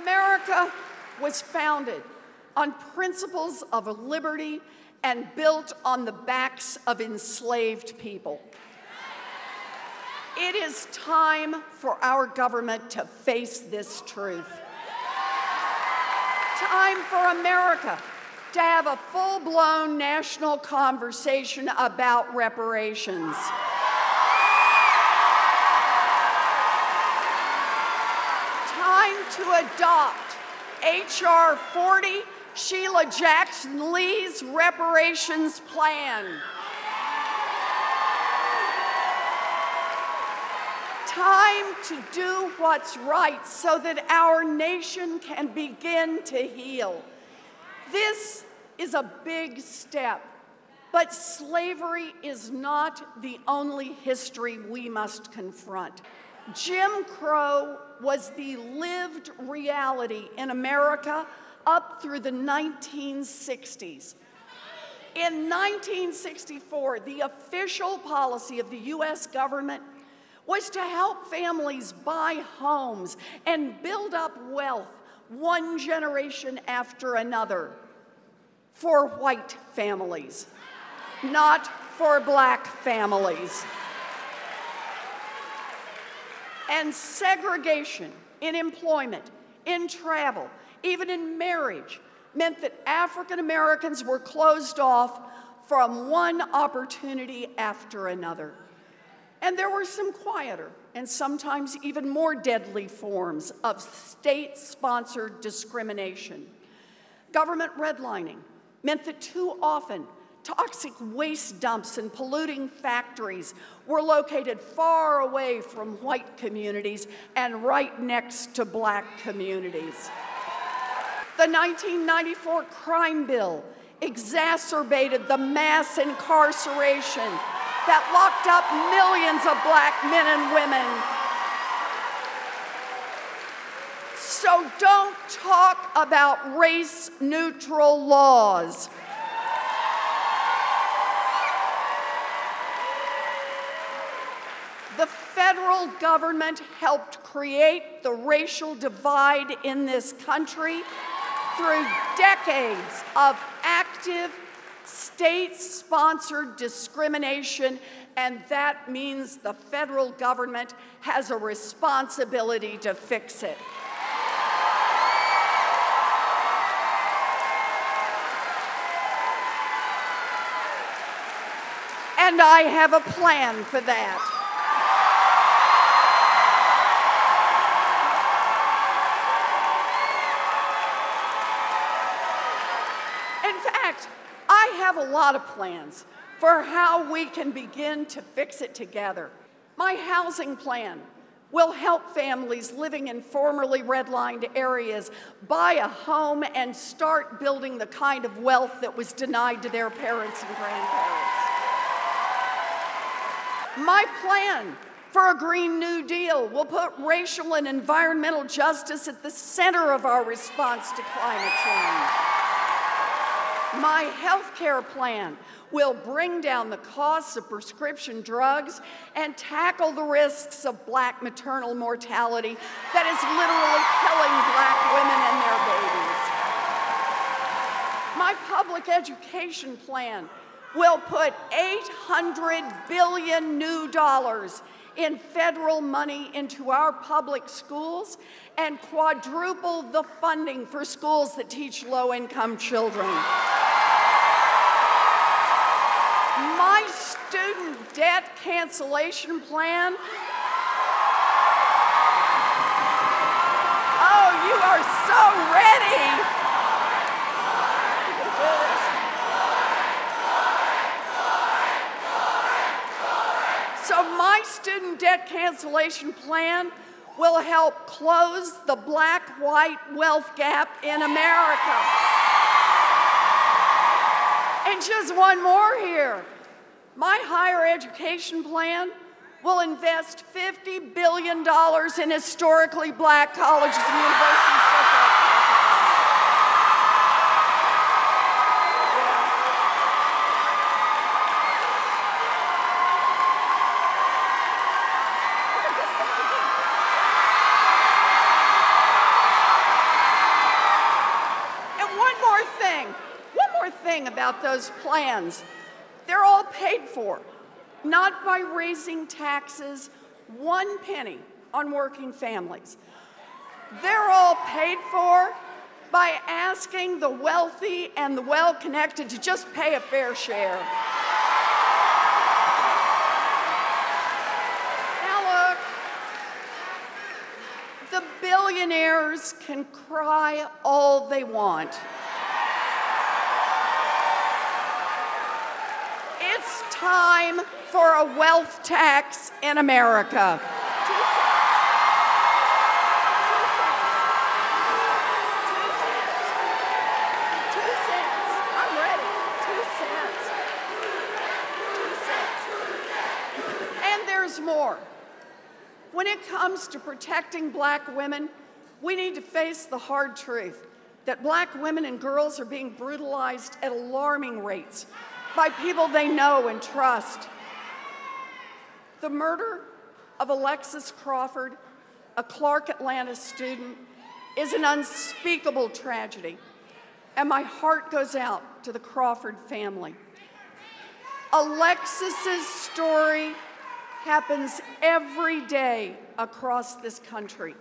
America was founded on principles of liberty and built on the backs of enslaved people. It is time for our government to face this truth. Time for America to have a full blown national conversation about reparations. To adopt H.R. 40, Sheila Jackson Lee's reparations plan. Time to do what's right so that our nation can begin to heal. This is a big step, but slavery is not the only history we must confront. Jim Crow was the lived reality in America up through the 1960s. In 1964, the official policy of the US government was to help families buy homes and build up wealth one generation after another for white families, not for black families. And segregation in employment, in travel, even in marriage, meant that African Americans were closed off from one opportunity after another. And there were some quieter and sometimes even more deadly forms of state sponsored discrimination. Government redlining meant that too often toxic waste dumps and polluting factories were located far away from white communities and right next to black communities. The 1994 crime bill exacerbated the mass incarceration that locked up millions of black men and women. So don't talk about race neutral laws. Federal government helped create the racial divide in this country through decades of active state sponsored discrimination, and that means the federal government has a responsibility to fix it. And I have a plan for that. Have a lot of plans for how we can begin to fix it together. My housing plan will help families living in formerly redlined areas buy a home and start building the kind of wealth that was denied to their parents and grandparents. My plan for a Green New Deal will put racial and environmental justice at the center of our response to climate change. My health care plan will bring down the costs of prescription drugs and tackle the risks of black maternal mortality that is literally killing black women and their babies. My public education plan will put 800 billion new dollars in federal money into our public schools and quadruple the funding for schools that teach low income children. My student debt cancellation plan. Oh, you are so ready. So my student debt cancellation plan will help close the black-white wealth gap in America. Just one more here. My higher education plan will invest $50 billion in historically black colleges and universities. About those plans. They're all paid for, not by raising taxes one penny on working families. They're all paid for by asking the wealthy and the well connected to just pay a fair share. Now, look, the billionaires can cry all they want. Time for a wealth tax in America. more. When it comes to protecting black women, we need to face the hard truth that black women and girls are being brutalized at alarming rates by people they know and trust. The murder of Alexis Crawford, a Clark Atlanta student, is an unspeakable tragedy, and my heart goes out to the Crawford family. Alexis's story happens every day across this country.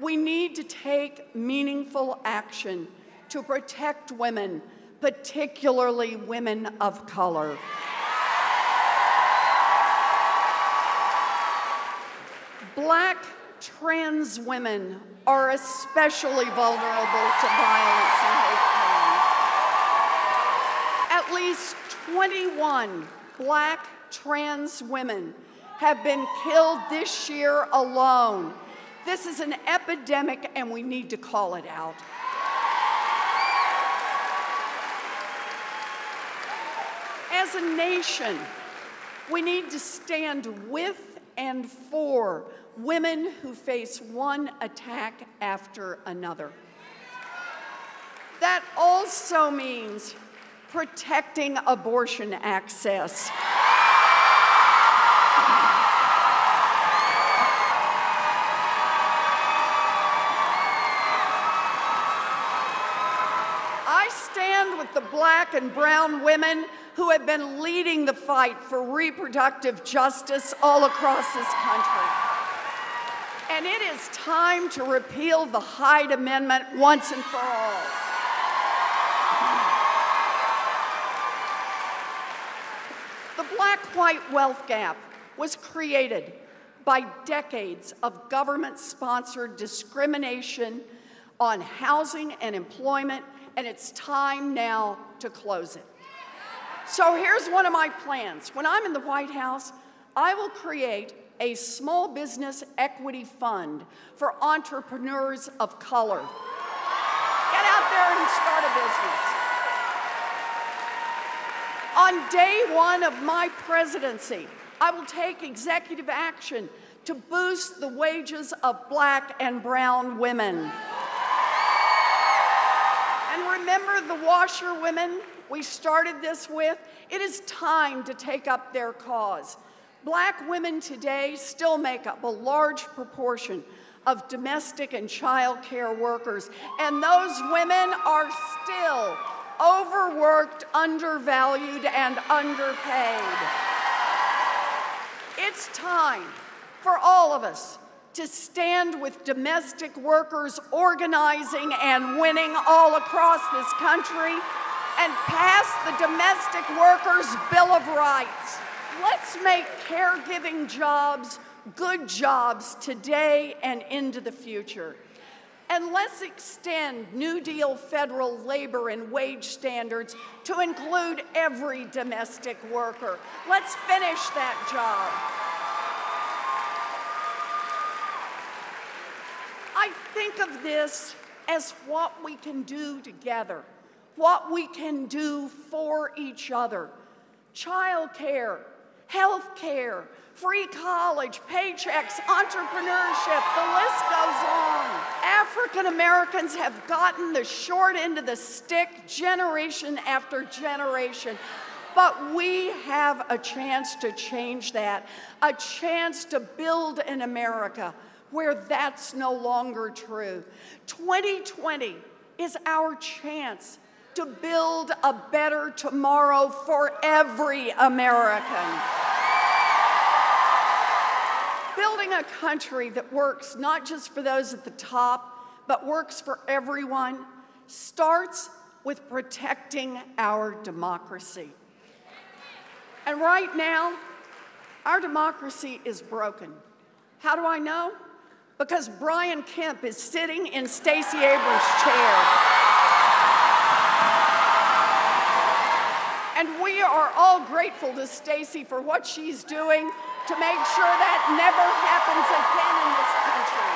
We need to take meaningful action to protect women, particularly women of color. Black trans women are especially vulnerable to violence and hate crime. At least 21 black trans women have been killed this year alone. This is an epidemic and we need to call it out. As a nation, we need to stand with and for women who face one attack after another. That also means protecting abortion access. I stand with the black and brown women who have been leading the fight for reproductive justice all across this country. And it is time to repeal the Hyde Amendment once and for all. The black white wealth gap was created by decades of government sponsored discrimination on housing and employment and it's time now to close it. So here's one of my plans. When I'm in the White House, I will create a small business equity fund for entrepreneurs of color. Get out there and start a business. On day one of my presidency, I will take executive action to boost the wages of black and brown women remember the washerwomen we started this with? It is time to take up their cause. Black women today still make up a large proportion of domestic and child care workers, and those women are still overworked, undervalued, and underpaid. It's time for all of us to stand with domestic workers organizing and winning all across this country and pass the Domestic Workers Bill of Rights. Let's make caregiving jobs good jobs today and into the future. And let's extend New Deal federal labor and wage standards to include every domestic worker. Let's finish that job. I think of this as what we can do together, what we can do for each other. Child care, health care, free college, paychecks, entrepreneurship, the list goes on. African Americans have gotten the short end of the stick generation after generation. But we have a chance to change that, a chance to build an America where that's no longer true. 2020 is our chance to build a better tomorrow for every American. Building a country that works not just for those at the top, but works for everyone starts with protecting our democracy. And right now, our democracy is broken. How do I know? Because Brian Kemp is sitting in Stacey Abrams' chair. And we are all grateful to Stacey for what she's doing to make sure that never happens again in this country.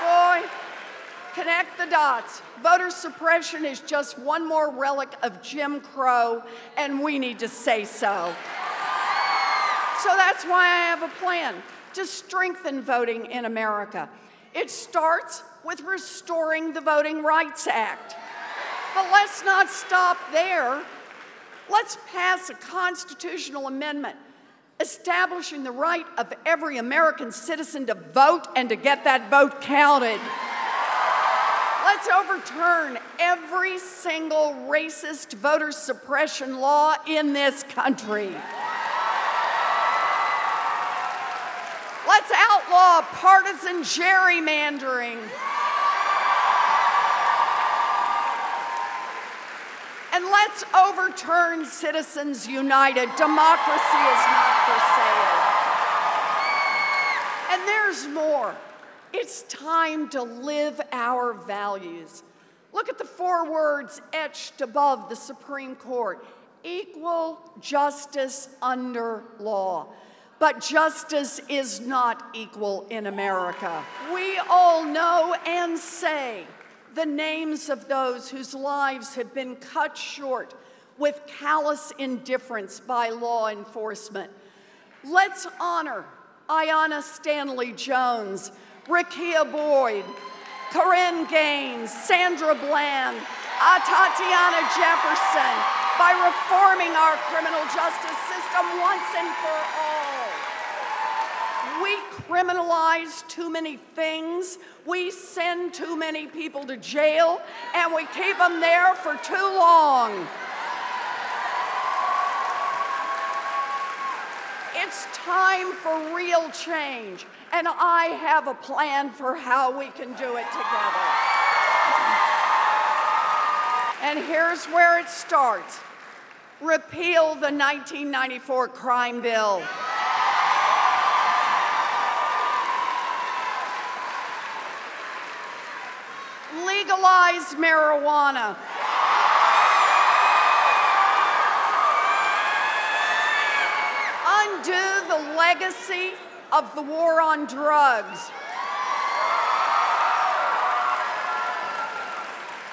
Boy, Connect the dots. Voter suppression is just one more relic of Jim Crow, and we need to say so. So that's why I have a plan to strengthen voting in America. It starts with restoring the Voting Rights Act. But let's not stop there. Let's pass a constitutional amendment establishing the right of every American citizen to vote and to get that vote counted. Let's overturn every single racist voter suppression law in this country. Outlaw partisan gerrymandering. And let's overturn Citizens United. Democracy is not for sale. And there's more. It's time to live our values. Look at the four words etched above the Supreme Court equal justice under law. But justice is not equal in America. We all know and say the names of those whose lives have been cut short with callous indifference by law enforcement. Let's honor Aiyana Stanley Jones Rekia Boyd, Korryn Gaines, Sandra Bland, uh, Atatiana Jefferson, by reforming our criminal justice system once and for all. We criminalize too many things, we send too many people to jail, and we keep them there for too long. It's time for real change, and I have a plan for how we can do it together. And here's where it starts repeal the 1994 crime bill. Legalize marijuana. undo the legacy of the war on drugs.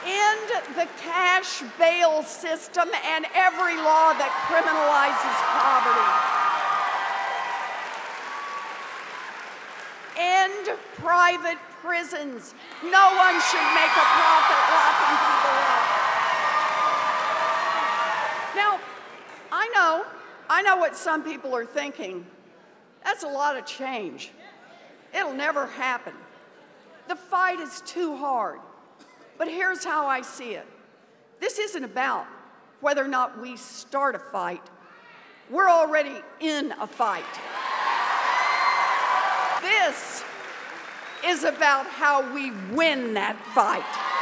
End the cash bail system and every law that criminalizes poverty. End private prisons. No one should make a profit locking people up. Now, I know I know what some people are thinking. That's a lot of change. It'll never happen. The fight is too hard. But here's how I see it this isn't about whether or not we start a fight, we're already in a fight. This is about how we win that fight.